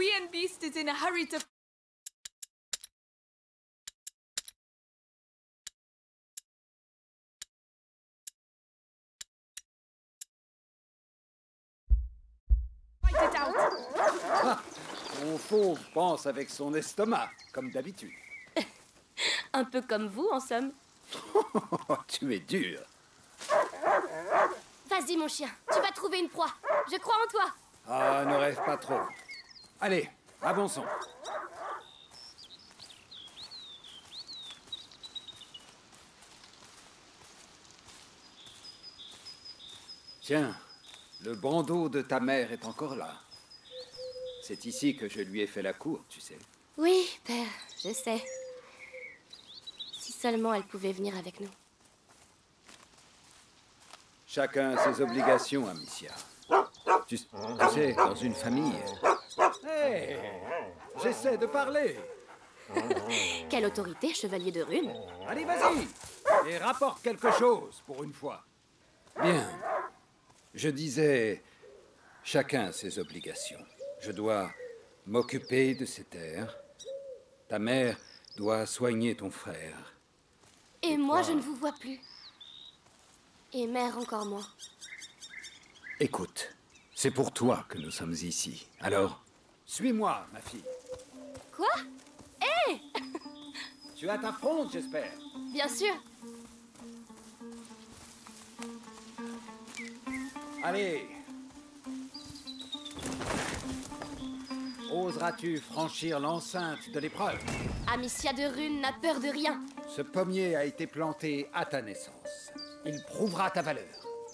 Guian beast is in a hurry to. Fight it out! Mon fauve pense avec son estomac, comme d'habitude. Un peu comme vous, en somme. Oh, tu es dur. Vas-y, mon chien, tu vas trouver une proie. Je crois en toi. Ah, ne rêve pas trop. Allez, avançons. Tiens, le bandeau de ta mère est encore là. C'est ici que je lui ai fait la cour, tu sais. Oui, père, je sais. Si seulement elle pouvait venir avec nous. Chacun a ses obligations, Amicia. Tu, tu sais, dans une famille. Hé J'essaie de parler Quelle autorité, chevalier de rune Allez, vas-y Et rapporte quelque chose, pour une fois. Bien. Je disais, chacun a ses obligations. Je dois m'occuper de ces terres. Ta mère doit soigner ton frère. Et moi, je ne vous vois plus. Et mère encore moins. Écoute, c'est pour toi que nous sommes ici. Alors, suis-moi, ma fille. Quoi? Hé Tu as ta fronde, j'espère. Bien sûr. Allez. Oseras-tu franchir l'enceinte de l'épreuve? Amicia de rune n'a peur de rien. Ce pommier a été planté à ta naissance. Il prouvera ta valeur.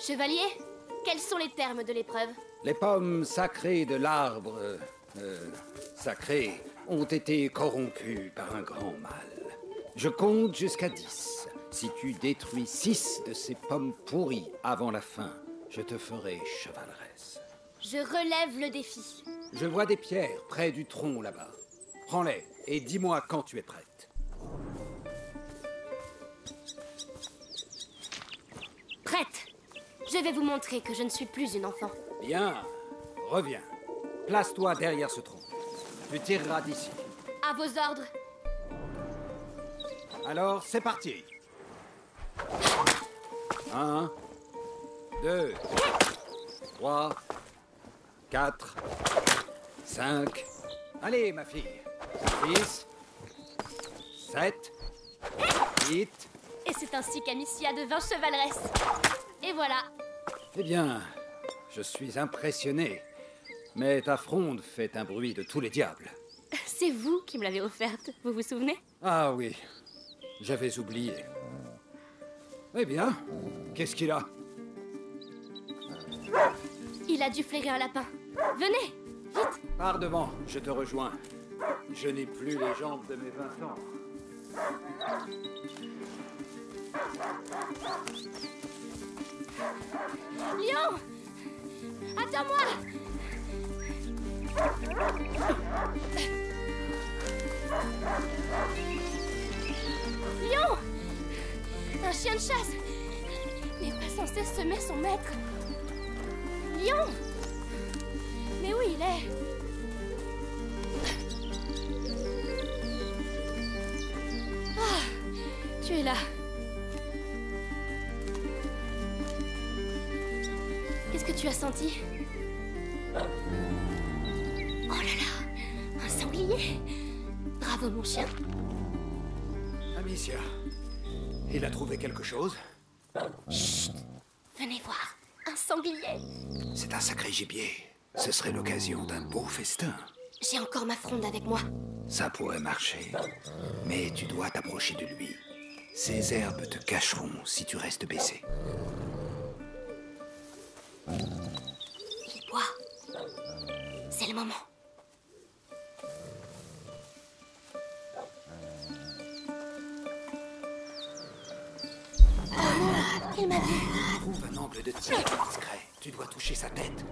Chevalier, quels sont les termes de l'épreuve? Les pommes sacrées de l'arbre euh, euh, sacré ont été corrompues par un grand mal. Je compte jusqu'à dix. Si tu détruis six de ces pommes pourries avant la fin, je te ferai chevaleresse. Je relève le défi. Je vois des pierres près du tronc là-bas. Prends-les et dis-moi quand tu es prête. Prête Je vais vous montrer que je ne suis plus une enfant. Bien, reviens. Place-toi derrière ce tronc. Tu tireras d'ici. À vos ordres. Alors, c'est parti. Un, deux, trois, quatre, cinq. Allez, ma fille. Six, sept, huit. Et c'est ainsi qu'Amicia devint chevaleresse. Et voilà. Eh bien, je suis impressionné. Mais ta fronde fait un bruit de tous les diables. C'est vous qui me l'avez offerte, vous vous souvenez? Ah oui, j'avais oublié. Eh bien, qu'est-ce qu'il a? Il a dû flairer un lapin. Venez, vite Pars devant, je te rejoins. Je n'ai plus les jambes de mes 20 ans. Lion Attends-moi Lion! Un chien de chasse! N'est pas censé semer son maître. Lion! Mais où il est? Ah! Tu es là. Qu'est-ce que tu as senti? Bravo mon chien Amicia, il a trouvé quelque chose? Venez voir Un sanglier C'est un sacré gibier. Ce serait l'occasion d'un beau festin. J'ai encore ma fronde avec moi. Ça pourrait marcher. Mais tu dois t'approcher de lui. Ces herbes te cacheront si tu restes baissé. Il boit. C'est le moment. Non, il m'a vu. Trouve un angle de tir discret. Tu dois toucher sa tête.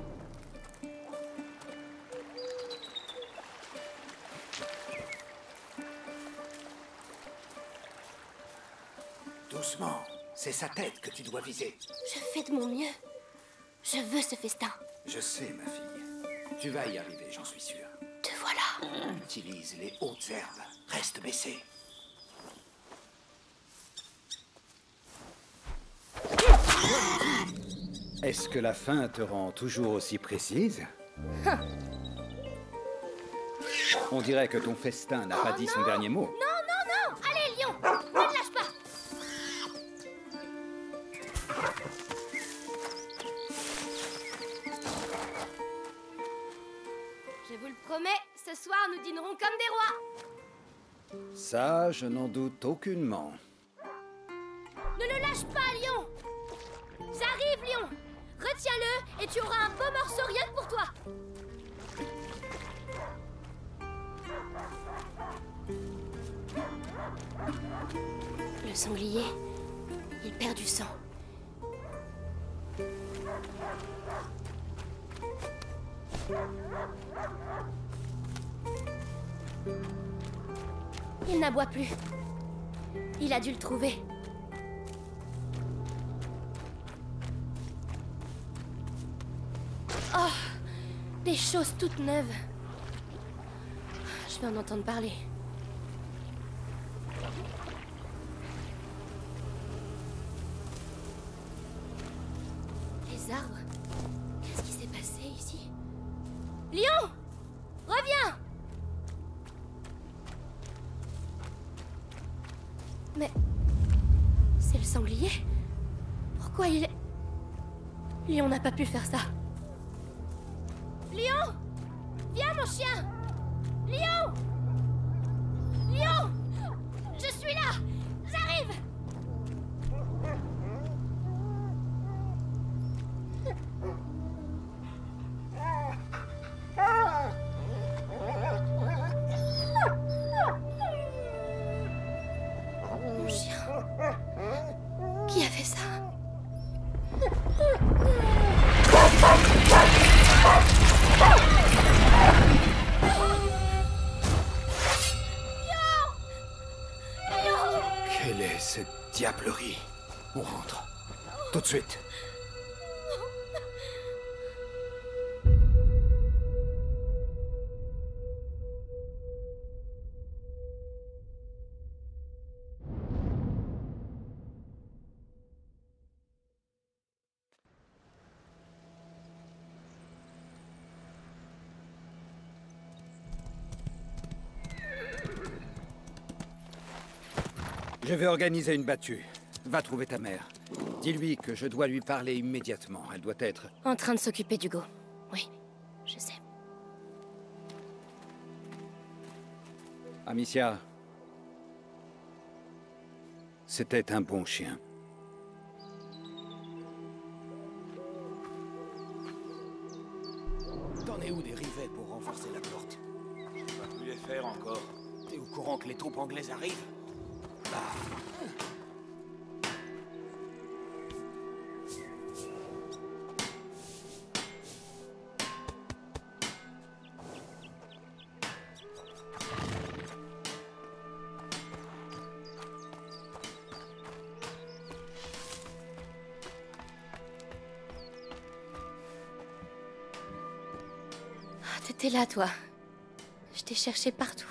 Doucement. C'est sa tête que tu dois viser. Je fais de mon mieux. Je veux ce festin. Je sais, ma fille. Tu vas y arriver, j'en suis sûr. Utilise les hautes herbes. Reste baissé. Est-ce que la fin te rend toujours aussi précise On dirait que ton festin n'a pas dit son dernier mot. Non, non, non! Allez, lion Ne te lâche pas! Je vous le promets, ce soir nous dînerons comme des rois. Ça, je n'en doute aucunement. Le sanglier, il perd du sang. Il n'aboie plus. Il a dû le trouver. Oh, des choses toutes neuves. Je vais en entendre parler. Qu'est-ce qui s'est passé ici? Lion Reviens! Mais... C'est le sanglier. Pourquoi il est... Lion n'a pas pu faire ça. Lion Viens mon chien! Lion Lion Je vais organiser une battue. Va trouver ta mère. Dis-lui que je dois lui parler immédiatement. Elle doit être... En train de s'occuper d'Hugo. Oui, je sais. Amicia. C'était un bon chien. T'en es où des rivets pour renforcer la porte? Je peux pas plus les faire encore. T'es au courant que les troupes anglaises arrivent? T'étais là, toi. Je t'ai cherché partout.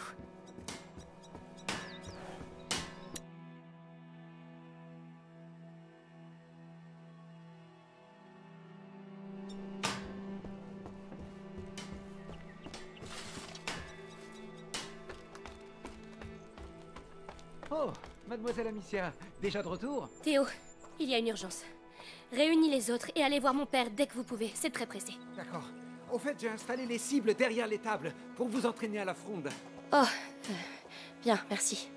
Oh, mademoiselle Amicia, déjà de retour? Théo, il y a une urgence. Réunis les autres et allez voir mon père dès que vous pouvez. C'est très pressé. D'accord. Au fait, j'ai installé les cibles derrière les tables pour vous entraîner à la fronde. Oh, euh, bien, merci.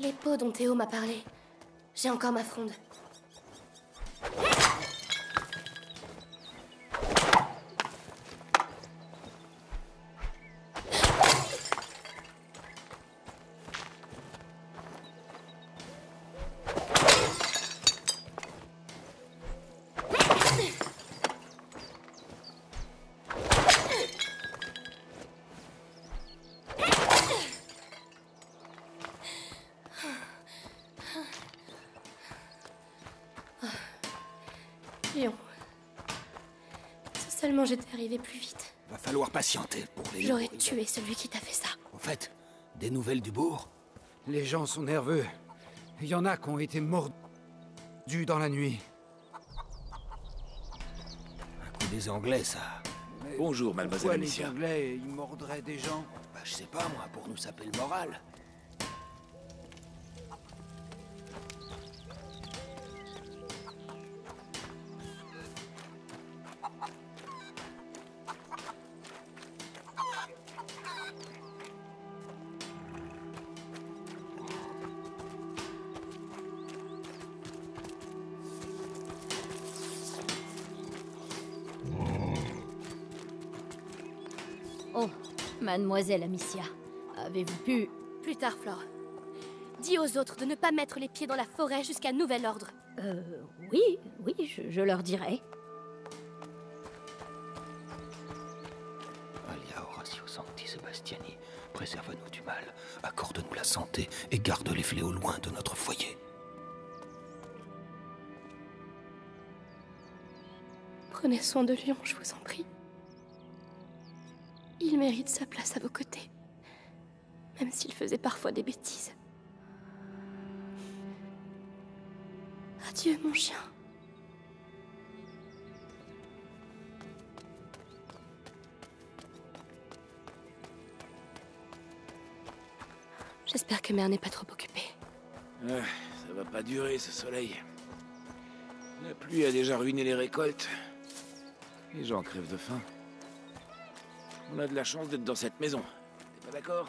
Les pots dont Théo m'a parlé. J'ai encore ma fronde. Seulement j'étais arrivé plus vite, Va falloir patienter pour les... j'aurais tué celui qui t'a fait ça. En fait, des nouvelles du bourg Les gens sont nerveux. Il y en a qui ont été mordus dans la nuit. Un coup des Anglais, ça. Mais Bonjour, mademoiselle les. Anglais, ils mordraient des gens? Bah, je sais pas, moi, pour nous saper le moral. Oh, mademoiselle Amicia, avez-vous pu... Plus tard, Flore. Dis aux autres de ne pas mettre les pieds dans la forêt jusqu'à nouvel ordre. Euh, oui, oui, je, je leur dirai. Alia Horatio Sancti Sebastiani, préserve-nous du mal, accorde-nous la santé et garde les fléaux loin de notre foyer. Prenez soin de Lion, je vous en prie. Il mérite sa place à vos côtés. Même s'il faisait parfois des bêtises. Adieu, mon chien. J'espère que mère n'est pas trop occupée. Ah, ça va pas durer, ce soleil. La pluie a déjà ruiné les récoltes. Les gens crèvent de faim. On a de la chance d'être dans cette maison. T'es pas d'accord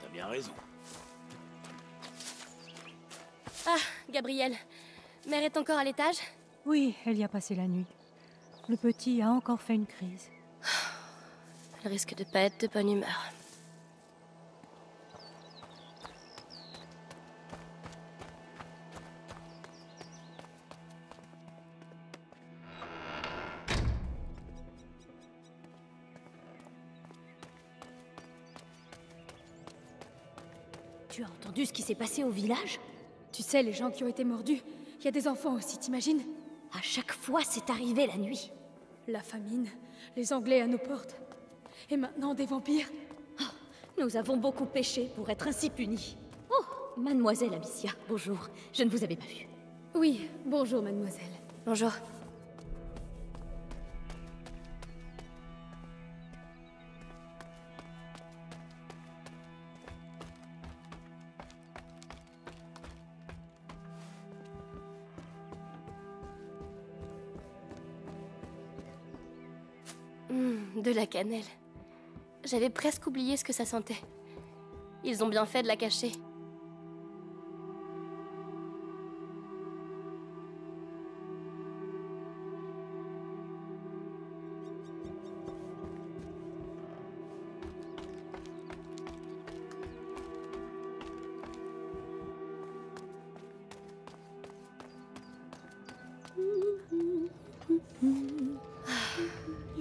T'as bien raison. Ah, Gabriel. Mère est encore à l'étage Oui, elle y a passé la nuit. Le petit a encore fait une crise. Elle risque de pas être de bonne humeur. Qui s'est passé au village? Tu sais, les gens qui ont été mordus, il y a des enfants aussi, t'imagines? À chaque fois, c'est arrivé la nuit. La famine, les Anglais à nos portes. Et maintenant, des vampires Nous avons beaucoup péché pour être ainsi punis. Oh, mademoiselle Amicia, bonjour. Je ne vous avais pas vue. Oui, bonjour, mademoiselle. Bonjour. Hmm, de la cannelle. J'avais presque oublié ce que ça sentait. Ils ont bien fait de la cacher.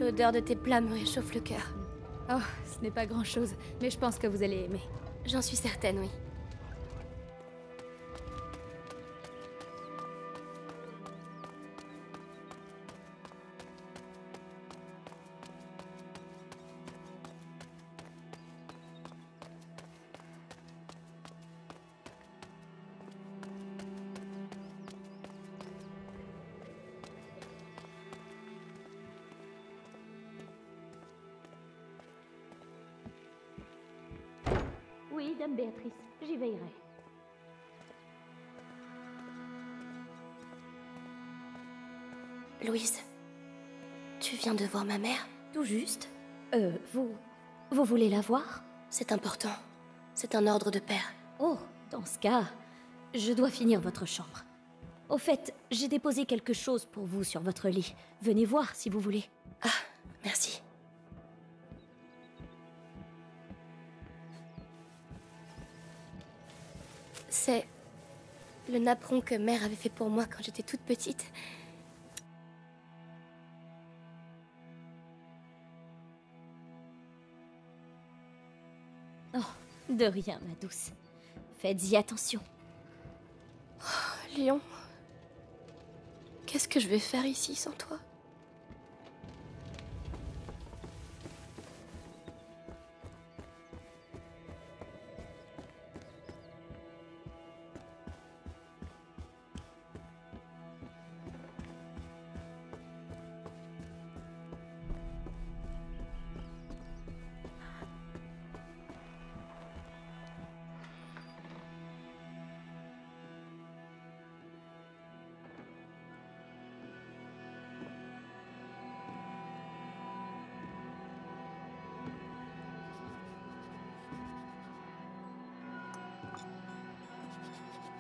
L'odeur de tes plats me réchauffe le cœur. Oh, ce n'est pas grand-chose, mais je pense que vous allez aimer. J'en suis certaine, oui. Oui, dame Béatrice, j'y veillerai. Louise, tu viens de voir ma mère? Tout juste. Euh, vous... Vous voulez la voir? C'est important. C'est un ordre de père. Oh, dans ce cas, je dois finir votre chambre. Au fait, j'ai déposé quelque chose pour vous sur votre lit. Venez voir si vous voulez. C'est le napperon que mère avait fait pour moi quand j'étais toute petite. Oh, de rien, ma douce. Faites-y attention. Léon, Qu'est-ce que je vais faire ici sans toi?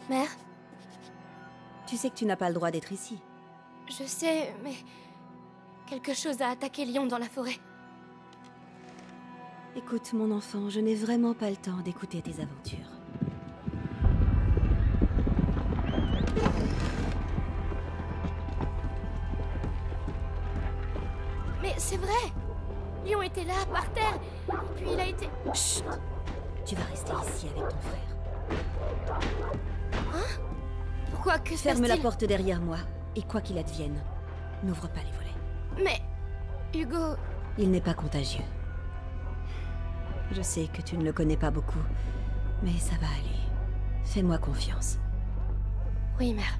Mère? Tu sais que tu n'as pas le droit d'être ici. Je sais, mais... Quelque chose a attaqué Lyon dans la forêt. Écoute, mon enfant, je n'ai vraiment pas le temps d'écouter tes aventures. Mais c'est vrai Lyon était là, par terre, et puis il a été... Chut Tu vas rester ici avec ton frère. Que Ferme la porte derrière moi, et quoi qu'il advienne, n'ouvre pas les volets. Mais... Hugo... Il n'est pas contagieux. Je sais que tu ne le connais pas beaucoup, mais ça va aller. Fais-moi confiance. Oui, mère.